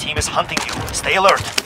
team is hunting you. Stay alert.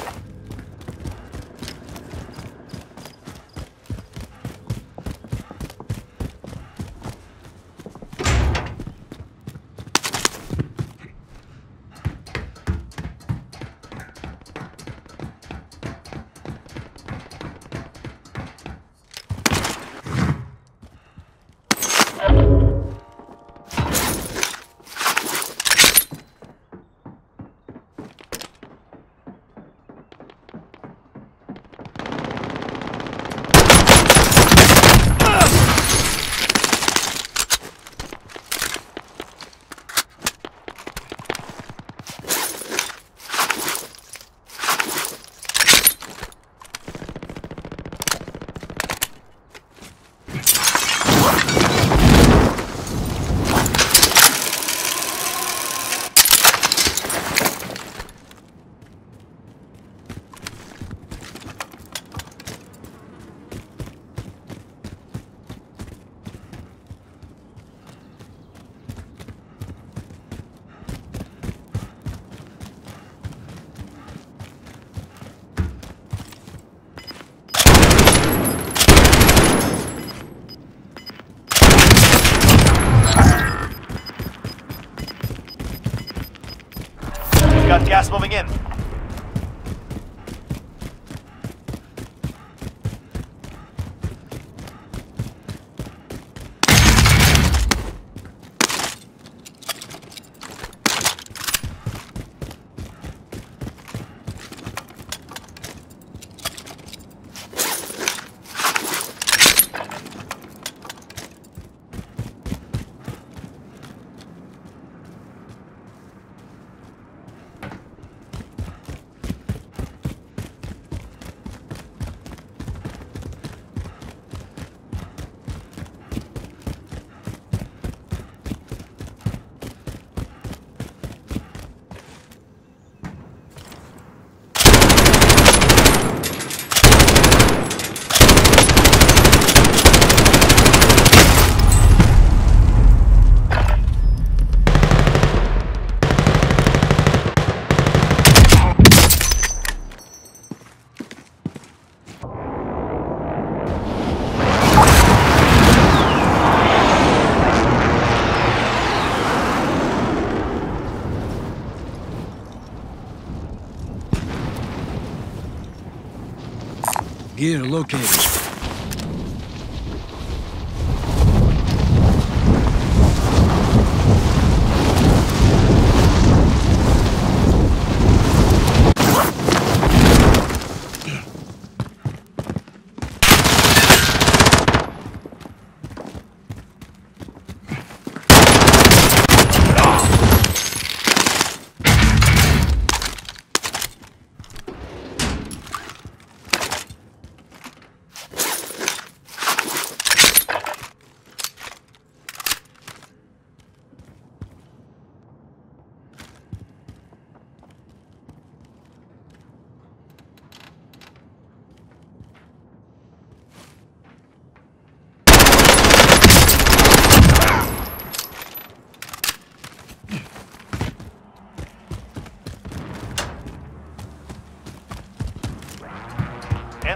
Got gas moving in. Gear located.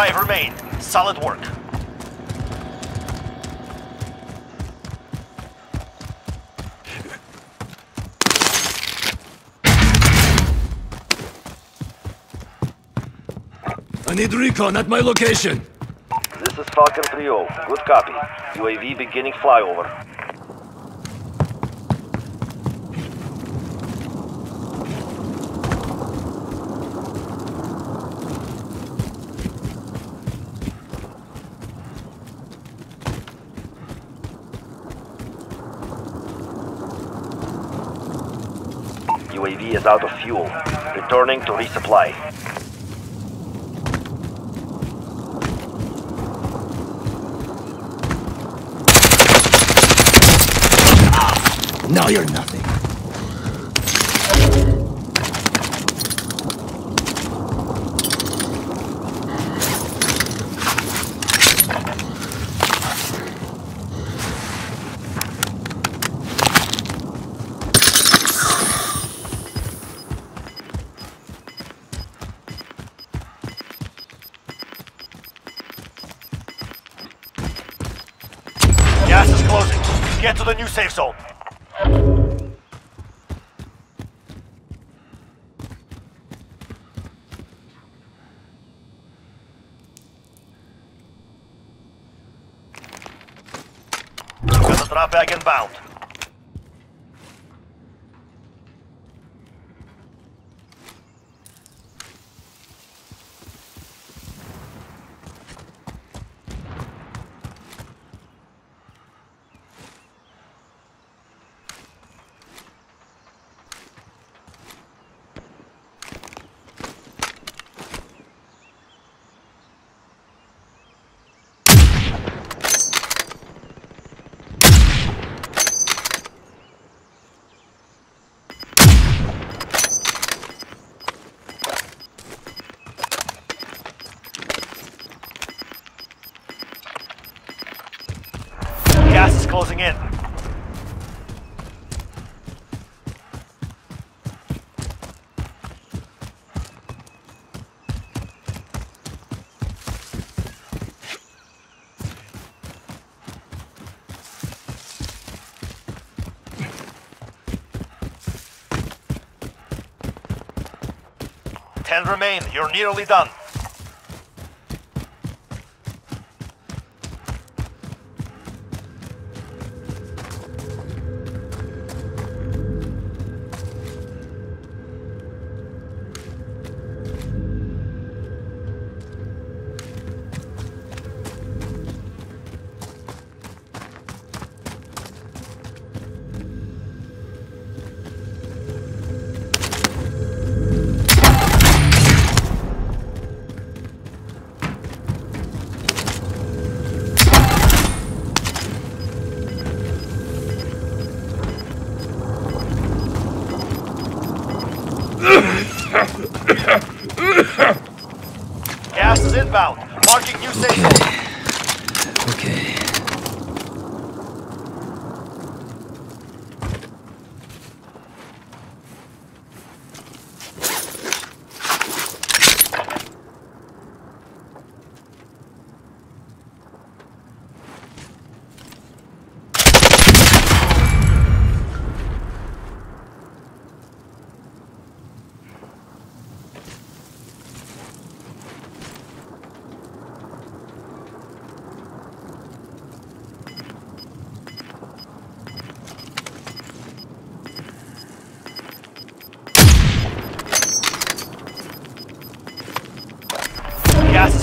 Five remain. Solid work. I need recon at my location. This is Falcon 3-0. Good copy. UAV beginning flyover. UAV is out of fuel. Returning to resupply. Now you're nothing. Closing. Get to the new safe zone. Got the drop bag inbound. Gas is closing in. Ten remain. You're nearly done.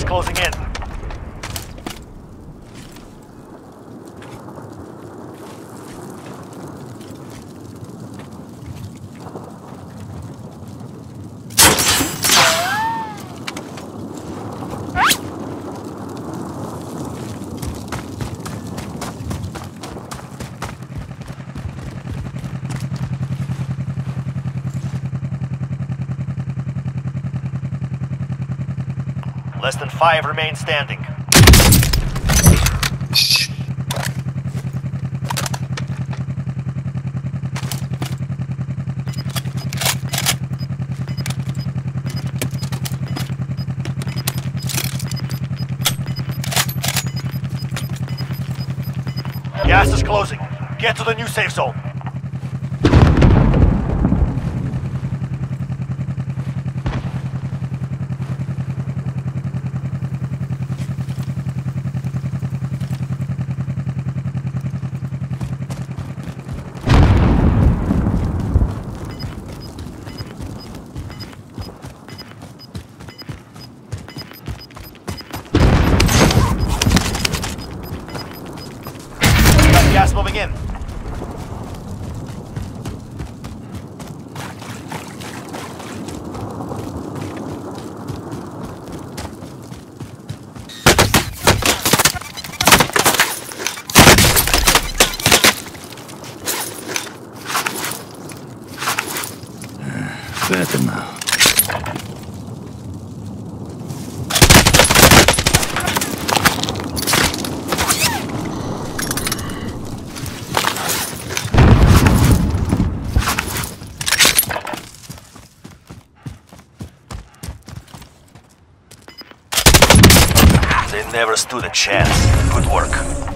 Closing in. Five remain standing. Gas is closing. Get to the new safe zone. Got gas moving in. Better now. They never stood a chance. Good work.